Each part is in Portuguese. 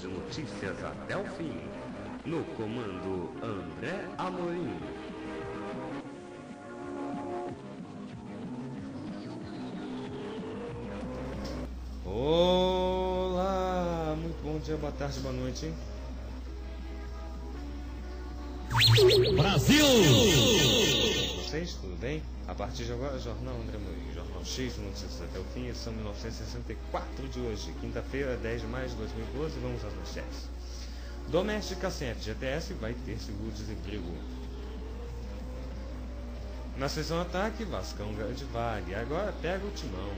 De notícias até o fim. No comando André Amorim. Olá, muito bom dia, boa tarde, boa noite. Brasil! Vocês, tudo bem? A partir de agora, Jornal André Morim, jornal de notícias até o fim, edição 1964 de hoje, quinta-feira, 10 de maio de 2012, vamos às manchetes. Doméstica sem FGTS vai ter seguro-desemprego. Na sessão ataque, Vascão grande vale, agora pega o timão.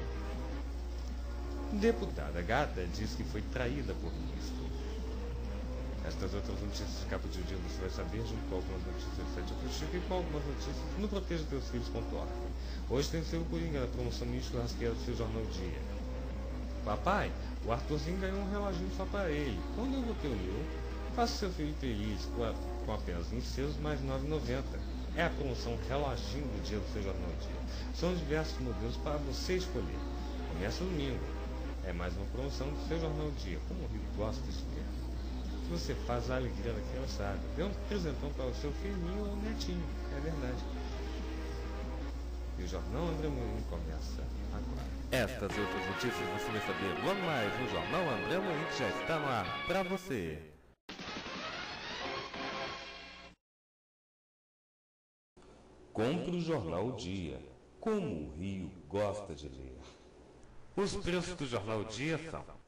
Deputada gata diz que foi traída por ministro. Estas outras notícias de capa de dia você vai saber junto com algumas notícias do site Chico e com algumas notícias no proteja teus filhos.org. Hoje tem seu Coringa da promoção mini churrasqueira do seu jornal dia. Papai, o Arthurzinho ganhou um reloginho só para ele. Quando eu vou ter o meu, faça seu filho feliz com, a, com apenas 20 seus mais 9,90. É a promoção reloginho do dia do seu jornal dia. São diversos modelos para você escolher. Começa domingo. É mais uma promoção do seu jornal dia. Como o Rio dia você faz a alegria da criançada. Dê um presentão para o seu filhinho ou netinho, é verdade. E o Jornal André Morim começa agora. Estas e outras notícias você vai saber logo mais no Jornal André Morim que já está no ar para você. Compre o Jornal Dia, como o Rio gosta de ler. Os preços do Jornal Dia são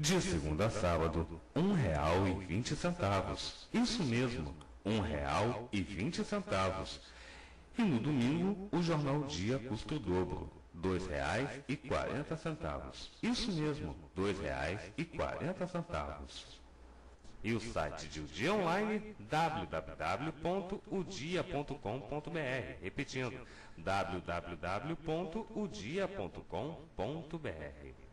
de segunda a sábado, vinte centavos. Isso mesmo, um real e vinte centavos. No domingo, o jornal Dia custa o dobro, quarenta centavos. Isso mesmo, dois reais e quarenta centavos. O site de O Dia Online, www.udia.com.br. Repetindo, www.udia.com.br.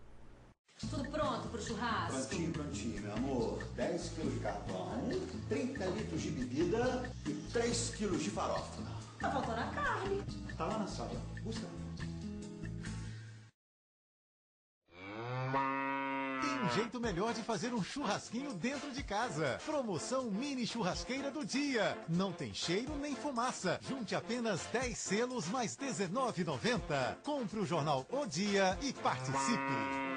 Tudo pronto pro churrasco? Prontinho, prontinho, meu amor. 10 quilos de carvão, 30 litros de bebida e 3 quilos de farofa. Tá faltando a carne. Tá lá na sala. Busca. Tem um jeito melhor de fazer um churrasquinho dentro de casa. Promoção mini churrasqueira do dia. Não tem cheiro nem fumaça. Junte apenas 10 selos mais R$19,90. Compre o jornal O Dia e participe.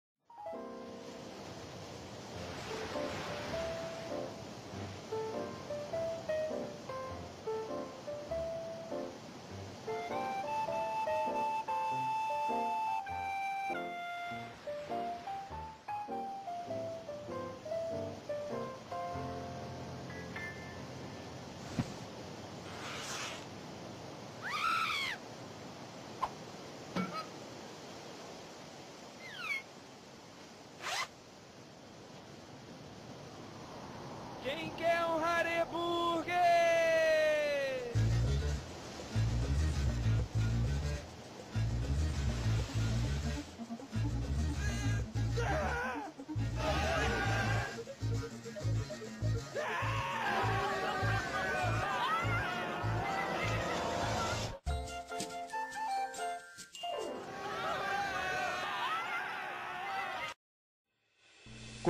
Quem quer um Hareburger?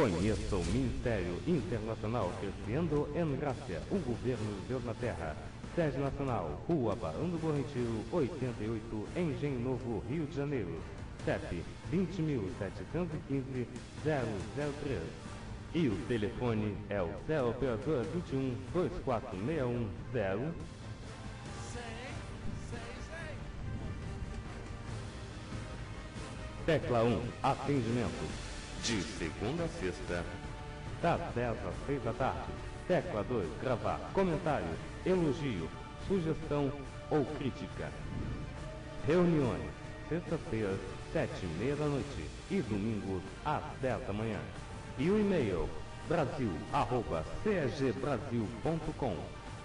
Conheça o Ministério Internacional Crescendo em Graça, o governo de Deus na Terra. Sede Nacional, Rua Barão do Bom Retiro, 88, Engenho Novo, Rio de Janeiro. CEP 20.715-003. E o telefone é o 0 operador 21 2461 0 Tecla 1, atendimento. De segunda a sexta, das 10 às 6 da tarde. Tecla 2, gravar comentário, elogio, sugestão ou crítica. Reuniões, sexta-feira, 7 e meia da noite e domingos às 10 da manhã. E o e-mail brasil.cagbrasil.com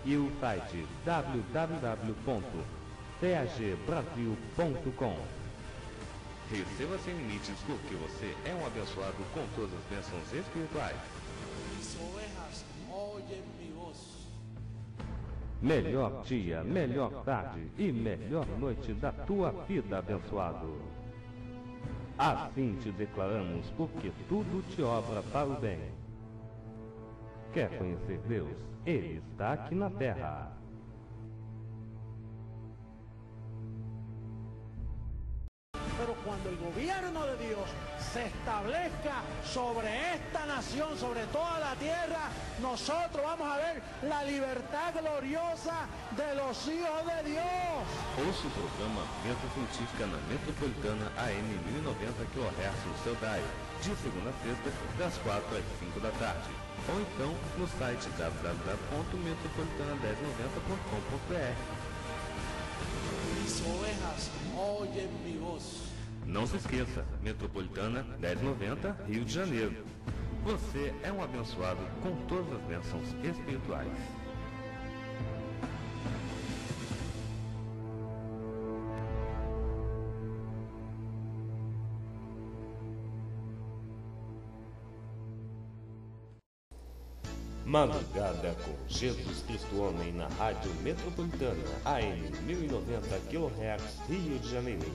e o site www.cagbrasil.com. Receba sem limites porque você é um abençoado com todas as bênçãos espirituais. Melhor dia, melhor tarde e melhor noite da tua vida, abençoado. Assim te declaramos, porque tudo te obra para o bem. Quer conhecer Deus? Ele está aqui na terra. Pero cuando el gobierno de Dios se establezca sobre esta nación, sobre toda la tierra, nosotros vamos a ver la libertad gloriosa de los hijos de Dios. Ouça o programa Vento Científica na Metropolitana AM 1090 kHz no seu dial, de segunda a sexta, das 4 às 5 da tarde. Ou então no site www.metropolitana1090.com.br. Mis ovejas oyen mi voz. Não se esqueça, Metropolitana 1090, Rio de Janeiro. Você é um abençoado com todas as bênçãos espirituais. Madrugada com Jesus Cristo Homem na Rádio Metropolitana, AM 1090 kHz, Rio de Janeiro.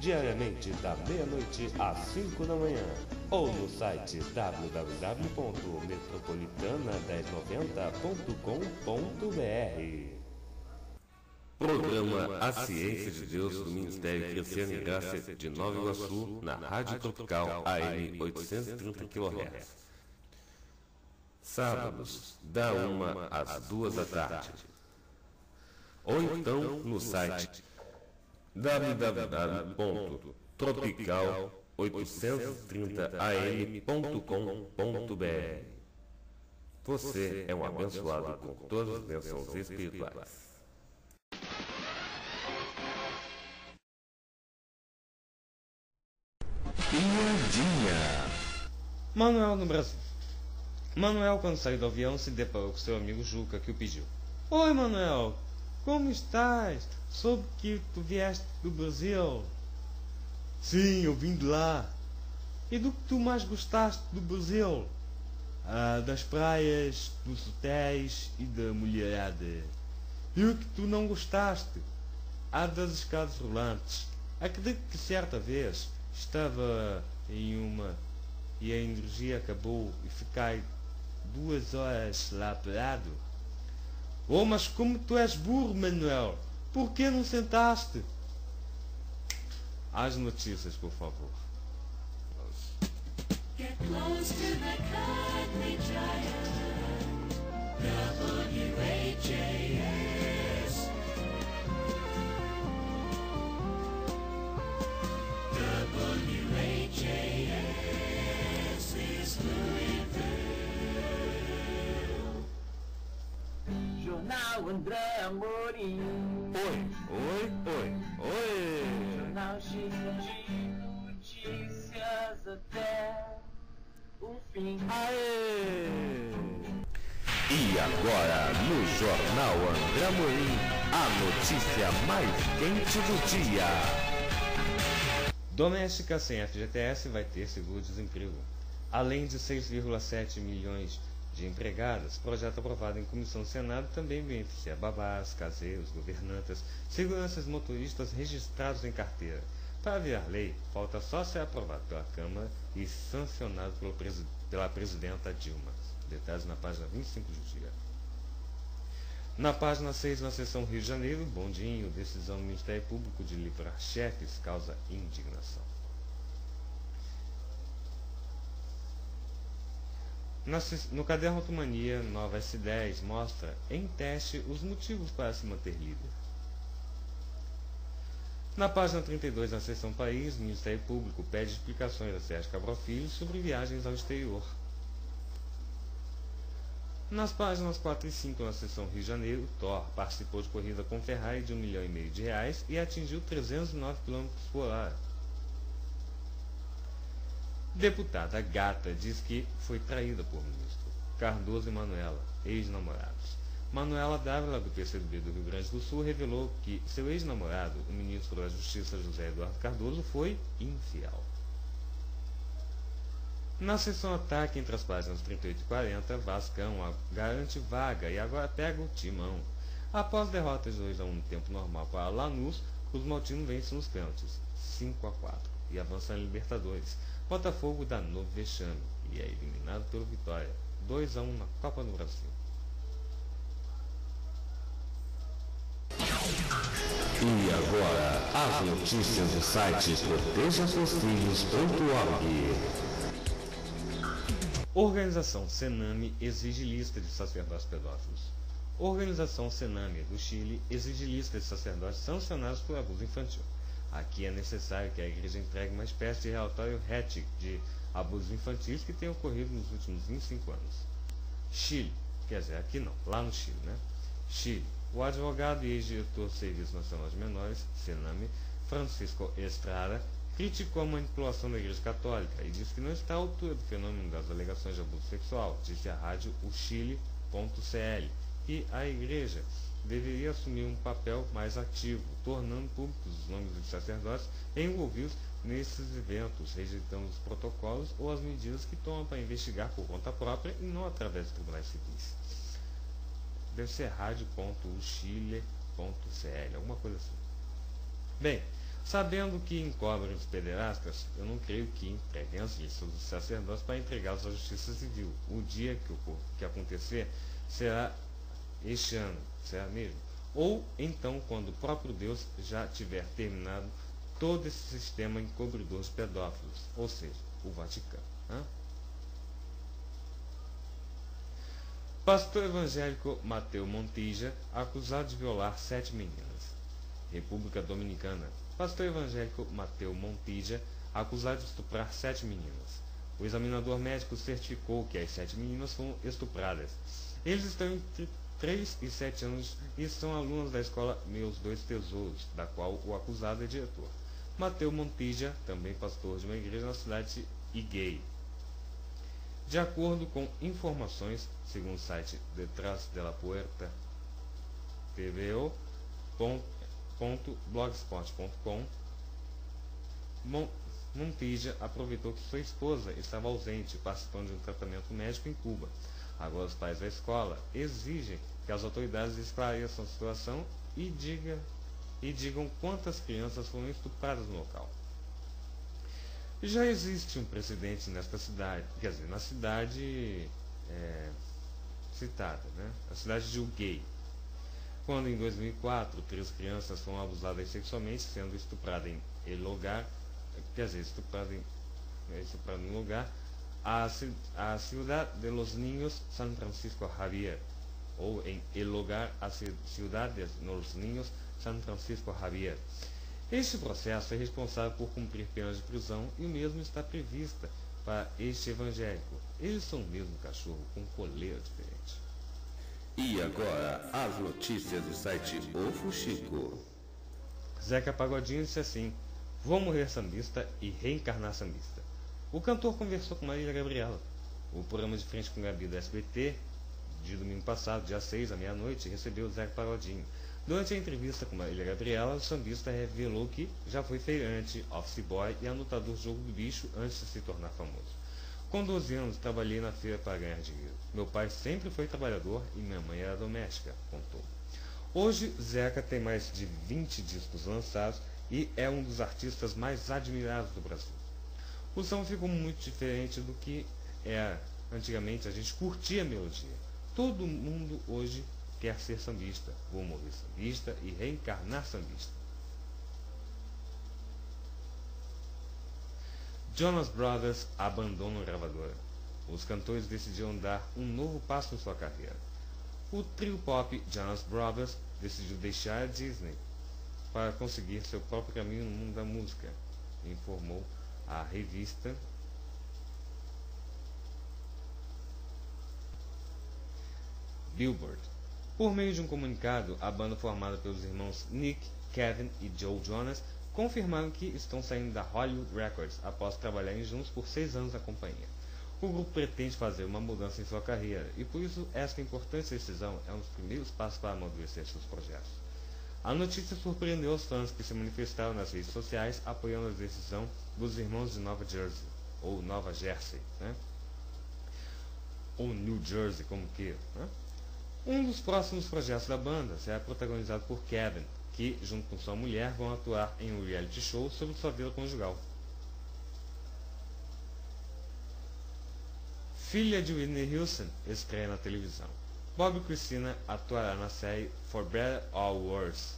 Diariamente da meia-noite às 5 da manhã. Ou no site www.metropolitana1090.com.br. Programa A Ciência de Deus do Ministério Crescendo em Graça de Nova Iguaçu, na Rádio Tropical AM 830 kHz. Sábados, da 1 às 2 da tarde. Ou então no site www.tropical830am.com.br. Você é um abençoado com todas as bênçãos espirituais. Piadinha. Manuel no Brasil. Manuel, quando saiu do avião, se deparou com seu amigo Juca, que o pediu. Oi, Manuel, como estás? Soube que tu vieste do Brasil. Sim, eu vim de lá. E do que tu mais gostaste do Brasil? Ah, das praias, dos hotéis e da mulherada. E o que tu não gostaste? Ah, das escadas rolantes. Acredito que certa vez estava em uma e a energia acabou e fiquei duas horas lá parado. Oh, mas como tu és burro, Manuel! Por que não sentaste? As notícias, por favor. Get close to the. Jornal André Amorim. Oi, oi, oi, oi. Jornal cheio de notícias até o fim. Aê! E agora, no Jornal André Amorim, a notícia mais quente do dia. Doméstica sem FGTS vai ter seguro-desemprego. Além de 6,7 milhões de empregadas, projeto aprovado em comissão do Senado também beneficia babás, caseiros, governantas, seguranças motoristas registrados em carteira. Para virar lei, falta só ser aprovado pela Câmara e sancionado presi pela presidenta Dilma. Detalhes na página 25 do dia. Na página 6, na seção Rio de Janeiro, Bondinho, decisão do Ministério Público de livrar chefes causa indignação. Na se- no caderno Automania Nova S10 mostra em teste os motivos para se manter líder. Na página 32, na seção País, o Ministério Público pede explicações a Sérgio Cabral Filho sobre viagens ao exterior. Nas páginas 4 e 5, na seção Rio de Janeiro, Thor participou de corrida com Ferrari de um milhão e meio de reais e atingiu 309 km por hora. Deputada Gata diz que foi traída por ministro. Cardoso e Manuela, ex-namorados. Manuela Dávila, do PCdoB do Rio Grande do Sul, revelou que seu ex-namorado, o ministro da Justiça José Eduardo Cardoso, foi infiel. Na sessão ataque entre as páginas 38 e 40, Vascão garante vaga e agora pega o timão. Após derrota de 2 a 1 no tempo normal para Lanús, Cruz Maltino vence nos pênaltis, 5 a 4 e avança na Libertadores. Botafogo dá novo vexame e é eliminado pelo Vitória, 2 a 1 na Copa do Brasil. E agora, as notícias do site protejasseusfilhos.org. Organização Sename exige lista de sacerdotes pedófilos. Organização Sename do Chile exige lista de sacerdotes sancionados por abuso infantil. Aqui é necessário que a igreja entregue uma espécie de relatório RETIC de abusos infantis que tenha ocorrido nos últimos 25 anos. Chile, quer dizer, aqui não, lá no Chile, né? Chile. O advogado e ex-diretor do Serviço Nacional de Menores, Sename, Francisco Estrada, criticou a manipulação da Igreja Católica e disse que não está à altura do fenômeno das alegações de abuso sexual, disse a rádio o Chile.cl, e a Igreja deveria assumir um papel mais ativo, tornando públicos os nomes dos sacerdotes envolvidos nesses eventos, rejeitando os protocolos ou as medidas que tomam para investigar por conta própria e não através de tribunais civis. Deve ser rádio.uchile.cl, alguma coisa assim. Bem, sabendo que encobrem os pederastas, eu não creio que entreguem as listas dos sacerdotes para entregá-los à justiça civil. O dia que, ocor- que acontecer será este ano, será mesmo? Ou então quando o próprio Deus já tiver terminado todo esse sistema encobridor de pedófilos, ou seja, o Vaticano. Pastor evangélico Mateu Montija, acusado de violar sete meninas. República Dominicana. Pastor evangélico Mateu Montija, acusado de estuprar sete meninas. O examinador médico certificou que as sete meninas foram estupradas. Eles estão 3 e 7 anos e são alunos da escola Meus Dois Tesouros, da qual o acusado é diretor. Mateu Montija, também pastor de uma igreja na cidade de Iguei. De acordo com informações, segundo o site Detrás de la Puerta, tvo.blogspot.com, Mon- Montija aproveitou que sua esposa estava ausente, participando de um tratamento médico em Cuba. Agora os pais da escola exigem que as autoridades esclareçam a situação e, diga, e digam quantas crianças foram estupradas no local. Já existe um precedente nesta cidade, quer dizer, na cidade é, citada, né? a cidade de Uguay, quando em 2004 três crianças foram abusadas sexualmente, sendo estupradas em Lugar, quer dizer, estupradas em, estupradas em lugar, a, a Ciudad de los Niños San Francisco Javier, ou em El Lugar, a ci- Ciudad de los Niños San Francisco Javier. Este processo é responsável por cumprir penas de prisão e o mesmo está prevista para este evangélico. Eles são o mesmo cachorro com coleira diferente. E agora, as notícias do site O Fuxico. Zeca Pagodinho disse assim: Vou morrer sambista e reencarnar sambista. O cantor conversou com Marília Gabriela. O programa de frente com Gabi do SBT, de domingo passado, dia 6 à meia-noite, recebeu Zeca Pagodinho. Durante a entrevista com Marília Gabriela, o sambista revelou que já foi feirante, office boy e anotador do jogo do bicho antes de se tornar famoso. Com 12 anos, trabalhei na feira para ganhar dinheiro. Meu pai sempre foi trabalhador e minha mãe era doméstica, contou. Hoje, Zeca tem mais de 20 discos lançados e é um dos artistas mais admirados do Brasil. O som ficou muito diferente do que era antigamente. A gente curtia a melodia. Todo mundo hoje quer ser sambista, vou morrer sambista e reencarnar sambista. Jonas Brothers abandonam a gravadora. Os cantores decidiram dar um novo passo em sua carreira. O trio pop Jonas Brothers decidiu deixar a Disney para conseguir seu próprio caminho no mundo da música, informou a revista Billboard. Por meio de um comunicado, a banda formada pelos irmãos Nick, Kevin e Joe Jonas confirmaram que estão saindo da Hollywood Records após trabalharem juntos por seis anos na companhia. O grupo pretende fazer uma mudança em sua carreira e por isso esta importante decisão é um dos primeiros passos para amadurecer seus projetos. A notícia surpreendeu os fãs que se manifestaram nas redes sociais apoiando a decisão dos irmãos de Nova Jersey, ou Nova Jersey, né? ou New Jersey, como que. Né? Um dos próximos projetos da banda será protagonizado por Kevin, que, junto com sua mulher, vão atuar em um reality show sobre sua vida conjugal. Filha de Whitney Houston estreia na televisão. Bob Christina atuará na série For Better or Worse.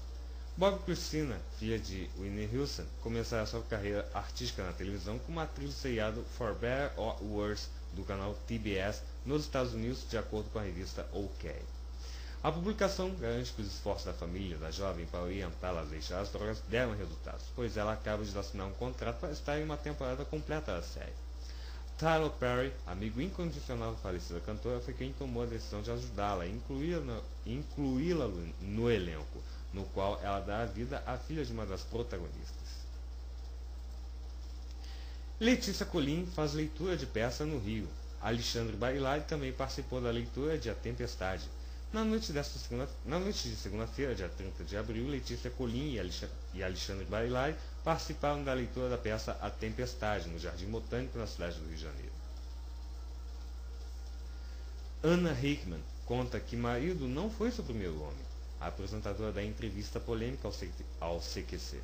Bob Christina, filha de Whitney Houston, começará sua carreira artística na televisão como atriz do seriado For Better or Worse do canal TBS nos Estados Unidos, de acordo com a revista OK. A publicação garante que os esforços da família da jovem para orientá-la a deixar as drogas deram resultados, pois ela acaba de assinar um contrato para estar em uma temporada completa da série. Tyler Perry, amigo incondicional da falecida cantora, foi quem tomou a decisão de ajudá-la e incluí-la incluí no elenco, no qual ela dá a vida à filha de uma das protagonistas. Letícia Colim faz leitura de peça no Rio. Alexandre Barilari também participou da leitura de A Tempestade. Na noite, desta segunda, na noite de segunda-feira, dia 30 de abril, Letícia Colim e Alexandre, Barilari participaram da leitura da peça A Tempestade, no Jardim Botânico, na cidade do Rio de Janeiro. Anna Hickman conta que marido não foi seu primeiro homem, a apresentadora da entrevista polêmica ao CQC.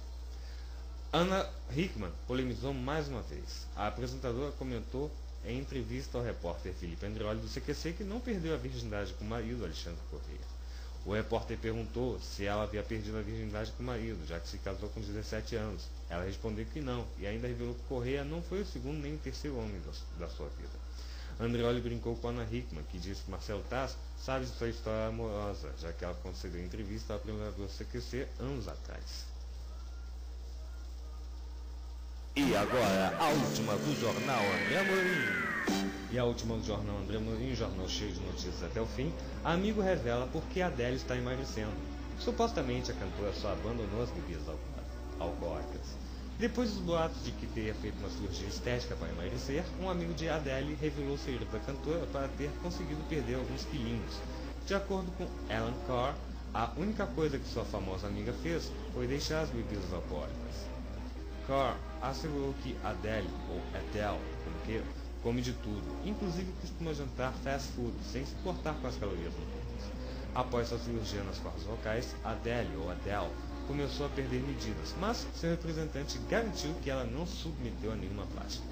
Anna Hickman polemizou mais uma vez. A apresentadora comentou em entrevista ao repórter Felipe Andrioli do CQC que não perdeu a virgindade com o marido Alexandre Correia. O repórter perguntou se ela havia perdido a virgindade com o marido, já que se casou com 17 anos. Ela respondeu que não, e ainda revelou que Correia não foi o segundo nem o terceiro homem da sua vida. Andrioli brincou com Ana Hickman, que disse que Marcelo Tass sabe de sua história amorosa, já que ela concedeu entrevista à primeira vez CQC anos atrás. E agora, a última do Jornal André Morim. E a última do Jornal André Morim, jornal cheio de notícias até o fim, amigo revela por que Adele está emagrecendo. Supostamente a cantora só abandonou as bebidas alcoólicas. Depois dos boatos de que teria feito uma cirurgia estética para emagrecer, um amigo de Adele revelou o segredo da cantora para ter conseguido perder alguns quilinhos. De acordo com Alan Carr, a única coisa que sua famosa amiga fez foi deixar as bebidas alcoólicas. Carr assegurou que Adele, ou Adele, como queira, come de tudo, inclusive costuma jantar fast food, sem se importar com as calorias. Após sua cirurgia nas cordas vocais, Adele, ou Adele, começou a perder medidas, mas seu representante garantiu que ela não submeteu a nenhuma plástica.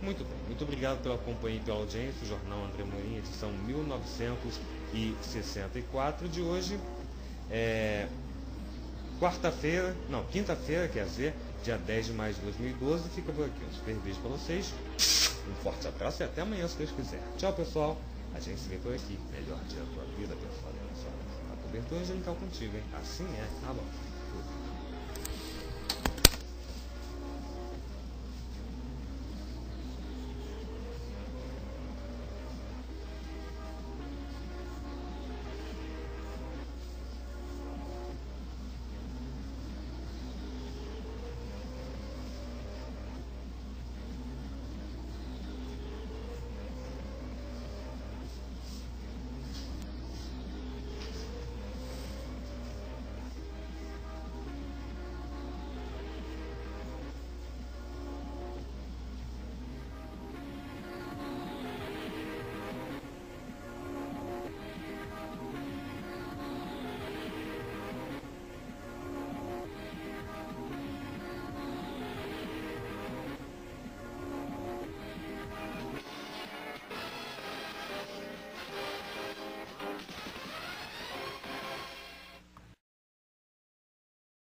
Muito bem, muito obrigado pela companhia e pela audiência. O Jornal André Morim, edição 1964 de hoje. É, quarta-feira, não, quinta-feira, quer dizer, dia 10 de maio de 2012. Fica por aqui. Um super beijo para vocês. Um forte abraço e até amanhã, se Deus quiser. Tchau, pessoal. A gente se vê por aqui. Melhor dia da tua vida, pessoal. A cobertura angelical contigo, hein? Assim é. Tá bom.